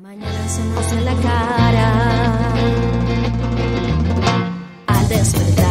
mañana se nos en la cara al despertar.